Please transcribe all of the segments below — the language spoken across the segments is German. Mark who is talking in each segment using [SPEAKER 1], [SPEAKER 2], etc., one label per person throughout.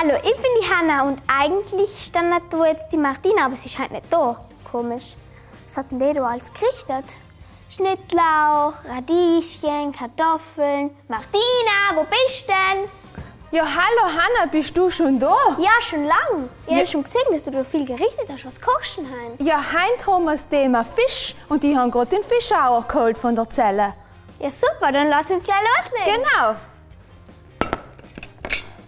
[SPEAKER 1] Hallo, ich bin die Hanna und eigentlich stand da jetzt die Martina, aber sie scheint nicht da. Komisch. Was hat denn die da alles gerichtet? Schnittlauch, Radieschen, Kartoffeln. Martina, wo bist du denn?
[SPEAKER 2] Ja, hallo Hanna, bist du schon da?
[SPEAKER 1] Ja, schon lang. Ich habe schon gesehen, dass du da viel gerichtet hast. Was kochst du denn heim?
[SPEAKER 2] Ja, heint haben wir das Thema Fisch und ich habe gerade den Fischauer geholt von der Zelle.
[SPEAKER 1] Ja, super, dann lass uns gleich loslegen.
[SPEAKER 2] Genau.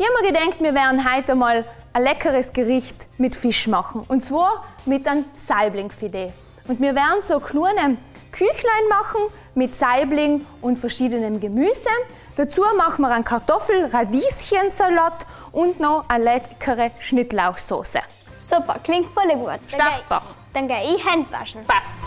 [SPEAKER 2] Ich habe mir gedacht, wir werden heute mal ein leckeres Gericht mit Fisch machen. Und zwar mit einem Saiblingfilet. Und wir werden so kleine Küchlein machen mit Saibling und verschiedenem Gemüse. Dazu machen wir einen Kartoffel-Radieschensalat und noch eine leckere Schnittlauchsoße.
[SPEAKER 1] Super, klingt voll gut.
[SPEAKER 2] Startbach.
[SPEAKER 1] Dann gehe ich Hände waschen.
[SPEAKER 2] Passt.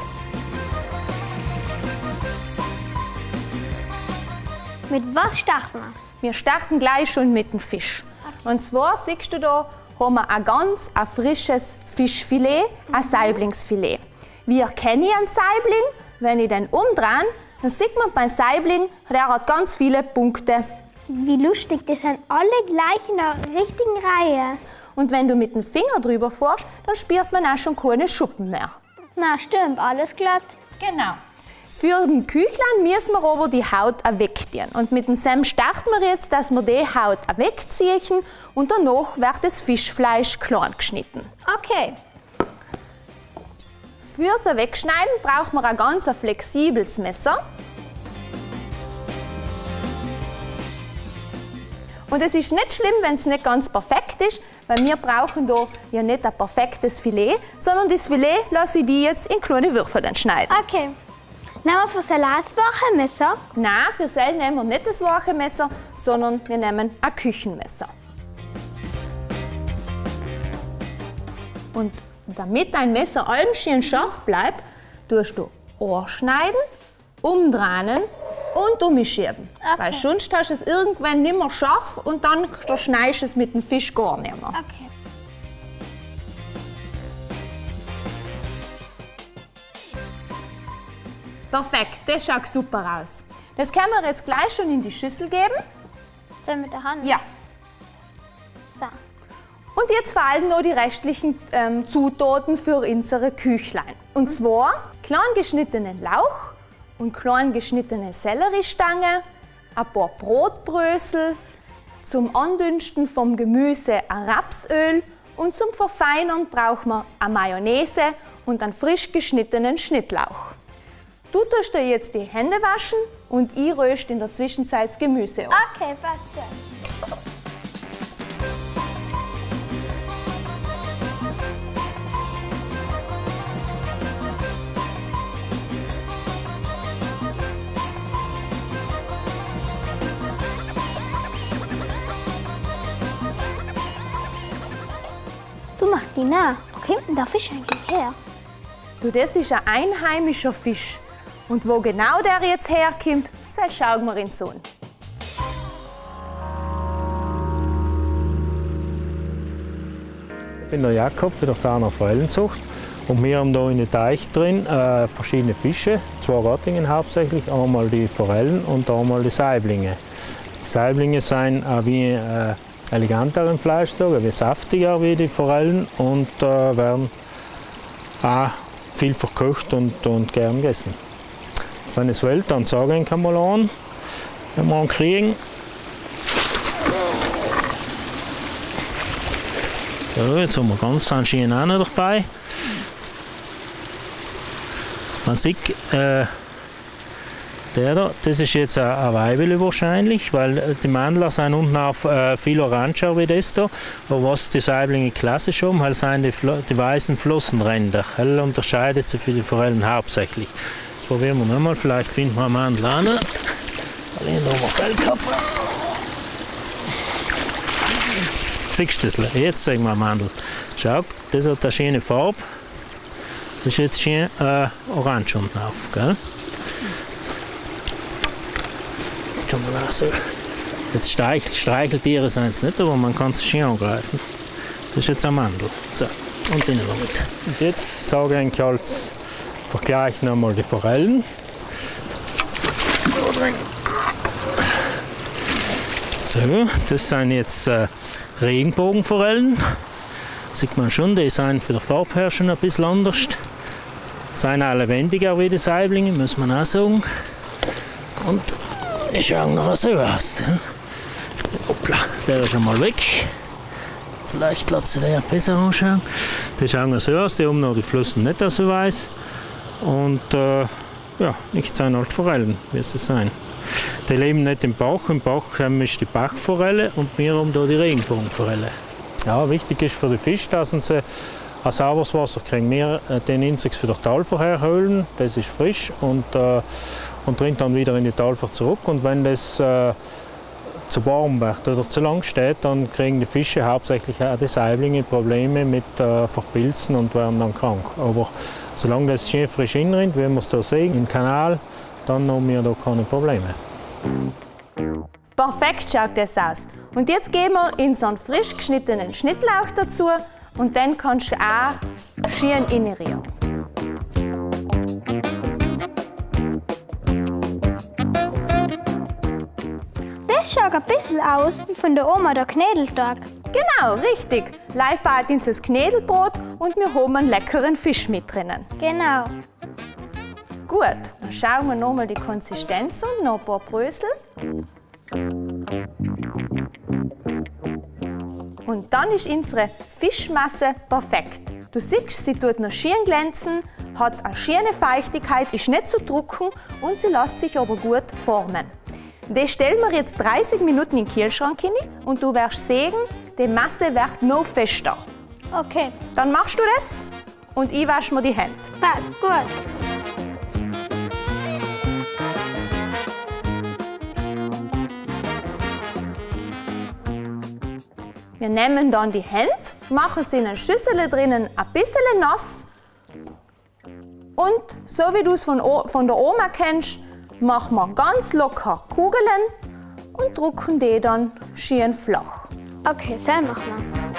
[SPEAKER 1] Mit was starten wir?
[SPEAKER 2] Wir starten gleich schon mit dem Fisch. Und zwar siehst du da, haben wir ein ganz ein frisches Fischfilet, ein Saiblingsfilet. Wie erkenne ich einen Saibling? Wenn ich den umdrehe, dann sieht man beim Saibling, der hat ganz viele Punkte.
[SPEAKER 1] Wie lustig, die sind alle gleich in der richtigen Reihe.
[SPEAKER 2] Und wenn du mit dem Finger drüber fährst, dann spürt man auch schon keine Schuppen mehr.
[SPEAKER 1] Na, stimmt, alles glatt.
[SPEAKER 2] Genau. Für den Küchlein müssen wir aber die Haut wegziehen. Und mit dem Sam starten wir jetzt, dass wir die Haut wegziehen und danach wird das Fischfleisch klein geschnitten.
[SPEAKER 1] Okay.
[SPEAKER 2] Fürs Wegschneiden braucht man ein ganz flexibles Messer. Und es ist nicht schlimm, wenn es nicht ganz perfekt ist, weil wir brauchen da ja nicht ein perfektes Filet, sondern das Filet lasse ich die jetzt in kleine Würfel schneiden.
[SPEAKER 1] Okay. Nehmen wir für Salat das wache Messer?
[SPEAKER 2] Nein, für Sel nehmen wir nicht das wache Messer, sondern wir nehmen ein Küchenmesser. Und damit dein Messer allem schön scharf bleibt, tust du anschneiden, umdrehen und umschieben.
[SPEAKER 1] Okay.
[SPEAKER 2] Weil sonst hast du es irgendwann nicht mehr scharf und dann schneidest du es mit dem Fisch gar nicht mehr.
[SPEAKER 1] Okay.
[SPEAKER 2] Perfekt, das schaut super aus. Das können wir jetzt gleich schon in die Schüssel geben.
[SPEAKER 1] Dann mit der Hand?
[SPEAKER 2] Ja.
[SPEAKER 1] So.
[SPEAKER 2] Und jetzt vor allem noch die restlichen ähm, Zutaten für unsere Küchlein. Und zwar klein geschnittenen Lauch und klein geschnittene Selleriestange, ein paar Brotbrösel, zum Andünsten vom Gemüse ein Rapsöl und zum Verfeinern brauchen wir eine Mayonnaise und einen frisch geschnittenen Schnittlauch. Du tust dir jetzt die Hände waschen und ich röste in der Zwischenzeit das Gemüse an.
[SPEAKER 1] Okay, passt gut. Du Martina, wo kommt denn der Fisch eigentlich her?
[SPEAKER 2] Du, das ist ein einheimischer Fisch. Und wo genau der jetzt herkommt, das schauen wir uns an.
[SPEAKER 3] Ich bin der Jakob für der Sahner Forellenzucht und wir haben hier in den Teich drin äh, verschiedene Fische, zwei Rottingen hauptsächlich, einmal die Forellen und einmal die Saiblinge. Die Saiblinge sind äh, wie äh, eleganteren Fleisch, sogar, wie saftiger wie die Forellen und äh, werden auch viel verkocht und, und gern gegessen. Wenn es will, dann sage ich mal an, wenn wir ihn kriegen. So, jetzt haben wir ganz einen schönen auch noch dabei. Man sieht, äh, der da, das ist jetzt ein, ein Weibele wahrscheinlich, weil äh, die Männler sind unten auf äh, viel oranger wie das da. Aber was die Saiblinge klassisch haben, halt sind die, die weißen Flossenränder. Hell unterscheidet sich für die Forellen hauptsächlich. Probieren wir nochmal, vielleicht finden wir eine Mandel an. Weil ich noch mal Fell gehabt habe. Siehst du das? Jetzt sagen wir Mandel. Schau, das hat eine schöne Farbe. Das ist jetzt schön äh, orange unten auf. Gell? Kann man so. Jetzt streichelt, Streicheltiere sind es nicht, aber man kann es schön angreifen. Das ist jetzt eine Mandel. So, und den noch mit. Und jetzt sage ich eigentlich als Vergleich nochmal die Forellen. So, das sind jetzt äh, Regenbogenforellen. Sieht man schon, die sind für den Farbherrscher ein bisschen anders. Sind auch lebendiger wie die Saiblinge, muss man auch sagen. Und die schauen noch so aus. Hoppla, der ist schon mal weg. Vielleicht lässt sich der besser anschauen. Die schauen so aus, die haben noch die Flossen nicht so weiß. Und äh, ja, nicht sind halt Forellen, wie sie sein. Die leben nicht im Bauch, im Bauch ist die Bachforelle und wir haben da die Regenbogenforelle. Ja, wichtig ist für die Fische, dass sie ein sauberes Wasser kriegen. Wir äh, den Insekts für den Talfer herholen, das ist frisch und, äh, und dringt dann wieder in die Talfer zurück. Und wenn das äh, zu warm wird oder zu lang steht, dann kriegen die Fische hauptsächlich auch die Saiblinge Probleme mit äh, Verpilzen und werden dann krank. Aber solange das schön frisch inrinnt, wie wir es hier sehen, im Kanal, dann haben wir da keine Probleme.
[SPEAKER 2] Perfekt schaut das aus. Und jetzt geben wir in so einen frisch geschnittenen Schnittlauch dazu und dann kannst du auch schön innerieren.
[SPEAKER 1] Das schaut ein bisschen aus wie von der Oma der Knädeltag.
[SPEAKER 2] Genau, richtig. Live fällt ins das Knädelbrot und wir haben einen leckeren Fisch mit drinnen.
[SPEAKER 1] Genau.
[SPEAKER 2] Gut, dann schauen wir nochmal die Konsistenz und noch ein paar Brösel. Und dann ist unsere Fischmasse perfekt. Du siehst, sie tut noch schön glänzen, hat eine schöne Feuchtigkeit, ist nicht zu drucken und sie lässt sich aber gut formen. Das stellen wir jetzt 30 Minuten in den Kühlschrank hin und du wirst sehen, die Masse wird noch fester.
[SPEAKER 1] Okay,
[SPEAKER 2] Dann machst du das und ich wasche mir die Hände.
[SPEAKER 1] passt gut.
[SPEAKER 2] Wir nehmen dann die Hände, machen sie in eine Schüssel drinnen ein bisschen nass und so wie du es von, von der Oma kennst, machen wir ganz locker Kugeln und drucken die dann schön flach.
[SPEAKER 1] Okay, so machen wir.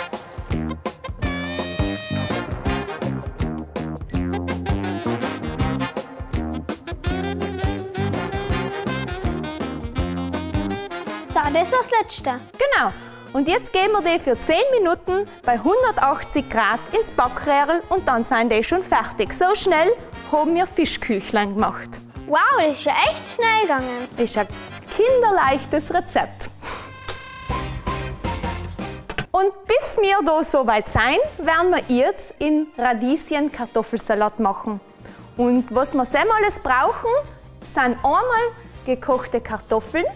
[SPEAKER 1] So, das ist das Letzte.
[SPEAKER 2] Genau. Und jetzt geben wir die für 10 Minuten bei 180 Grad ins Backröhrl und dann sind die schon fertig. So schnell haben wir Fischküchlein gemacht.
[SPEAKER 1] Wow, das ist ja echt schnell gegangen.
[SPEAKER 2] Ist ein kinderleichtes Rezept. Und bis wir da soweit sein, werden wir jetzt in Radieschen Kartoffelsalat machen. Und was wir dann alles brauchen, sind einmal gekochte Kartoffeln,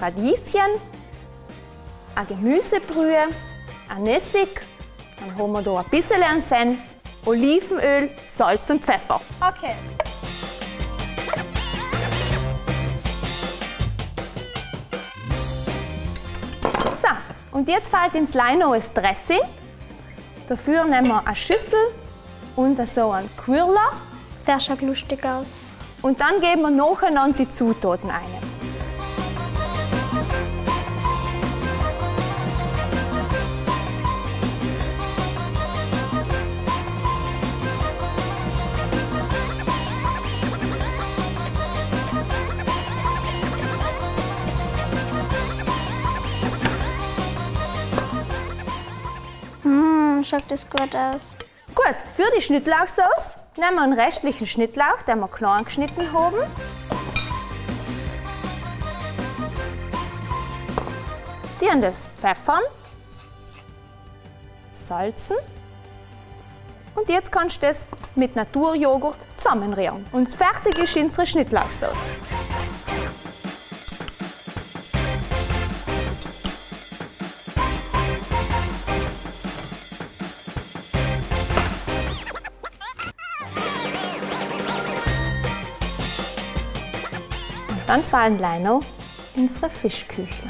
[SPEAKER 2] Radieschen, eine Gemüsebrühe, ein Essig, dann haben wir da ein bisschen Senf, Olivenöl, Salz und Pfeffer.
[SPEAKER 1] Okay.
[SPEAKER 2] Und jetzt fällt ins Leino das Dressing. Dafür nehmen wir eine Schüssel und so einen Quirler.
[SPEAKER 1] Der schaut lustig aus.
[SPEAKER 2] Und dann geben wir nacheinander die Zutaten ein.
[SPEAKER 1] Schaut das gut aus.
[SPEAKER 2] Gut, für die Schnittlauchsauce nehmen wir einen restlichen Schnittlauch, den wir klein geschnitten haben. Die das pfeffern, salzen und jetzt kannst du das mit Naturjoghurt zusammenrühren. Und fertig ist unsere Schnittlauchsauce. Dann fallen Leino unsere Fischküchle.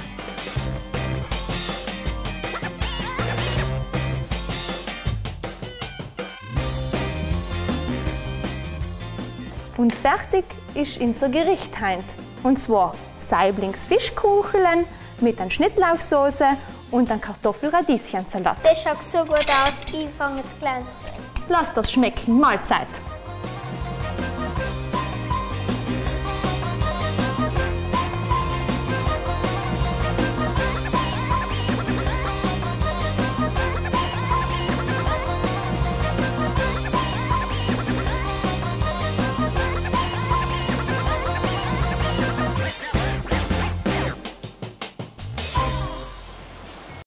[SPEAKER 2] Und fertig ist unser Gericht heint. Und zwar Saiblingsfischkucheln mit einer Schnittlauchsoße und einem Kartoffelradieschensalat.
[SPEAKER 1] Das schaut so gut aus. Ich fange jetzt gleich an.
[SPEAKER 2] Lasst das schmecken. Mahlzeit!